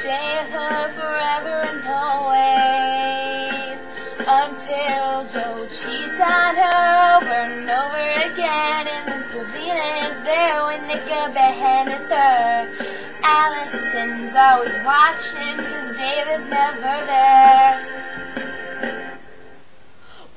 Jaylor forever and always until Joe cheats on her over and over again and then Selena is there when they go behind her. Alyson's always watching cause David's never there.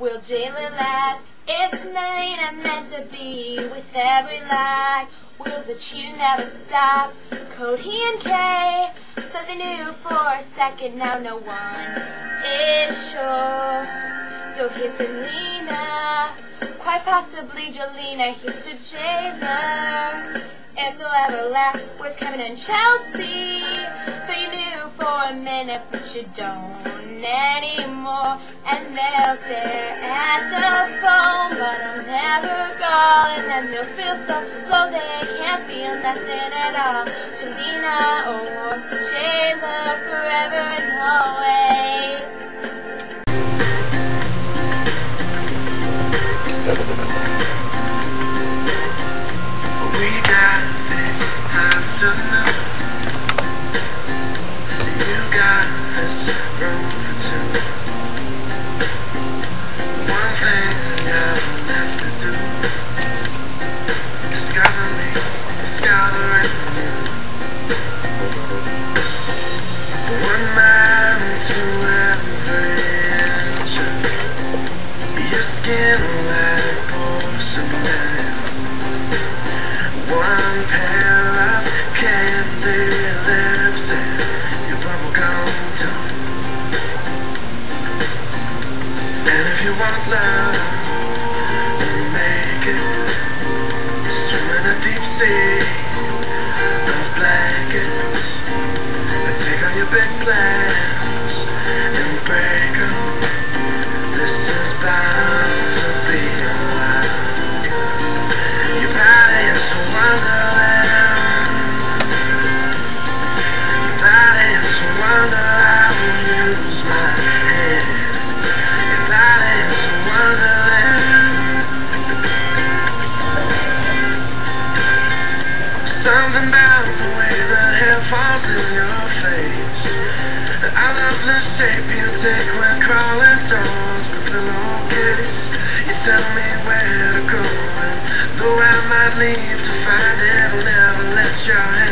Will Jaylor last? It's night I'm meant to be with every lie. Will the cheating never stop? Cody and Kay they knew for a second, now no one is sure. So here's Selena, quite possibly Jelena. Here's to Jaylor. If they'll ever laugh, where's Kevin and Chelsea? A minute, but you don't anymore. And they'll stare at the phone, but I'm never calling. And they'll feel so low they can't feel nothing at all. Jelena or Jaylor forever shape take when crawling towards the pillowcase. You tell me where to go, and though I might leave to find it, I'll never let your hand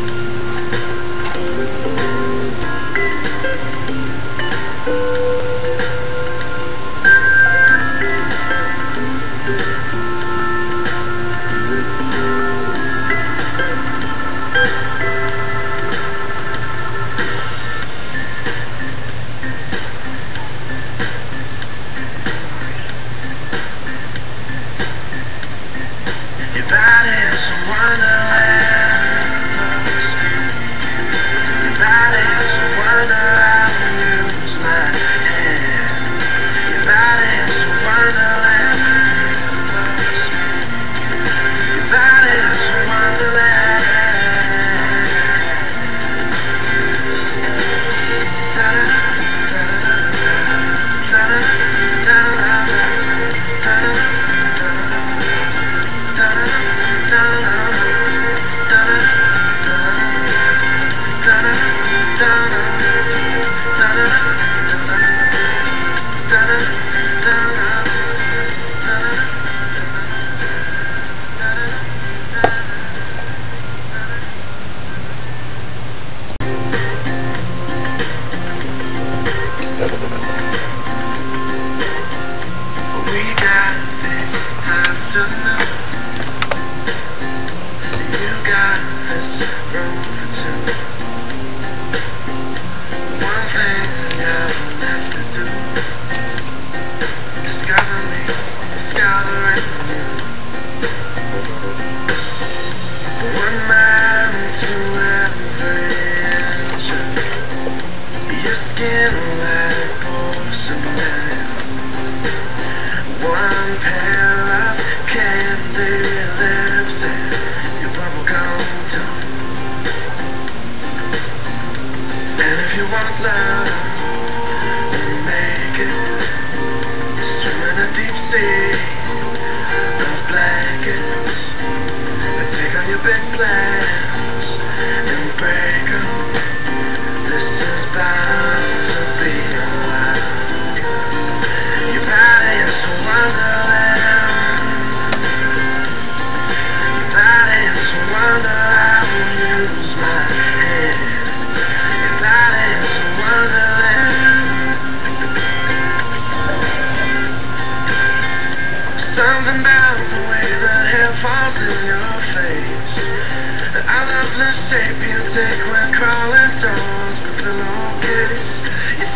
until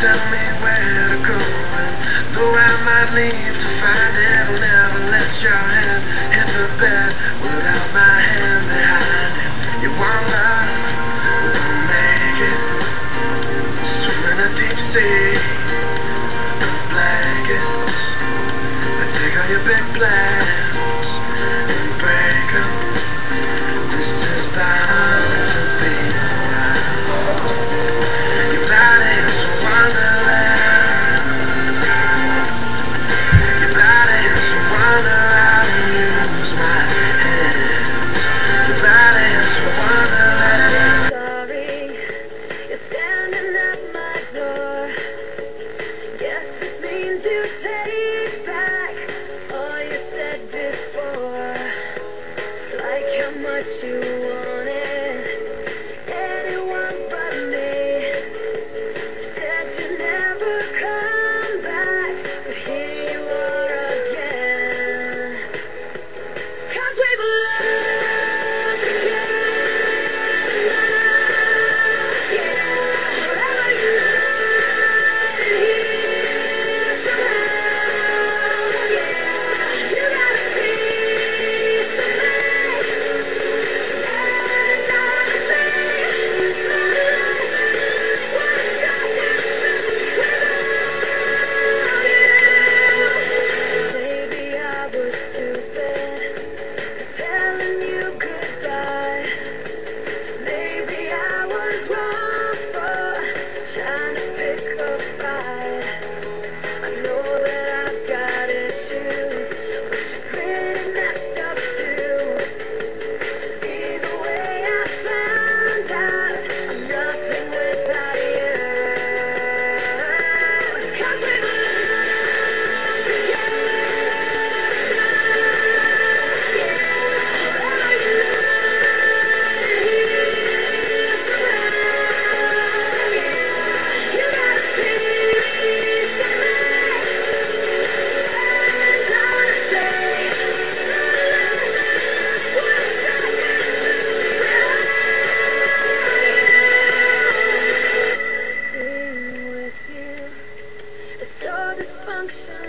tell me where to go, though I might leave Yeah. function.